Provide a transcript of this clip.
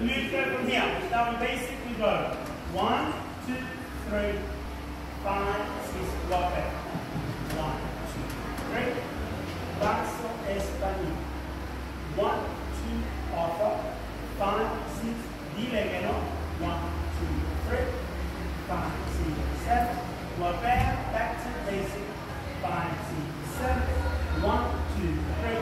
Move go from here. We're starting go. One, two, three, five, six, block back. One, two, three. Paso español. One, two, offer. Five, six, dile que no. One, two, three. Five, six, seven. Block back, back to basic. Five, six, seven. One, two, three.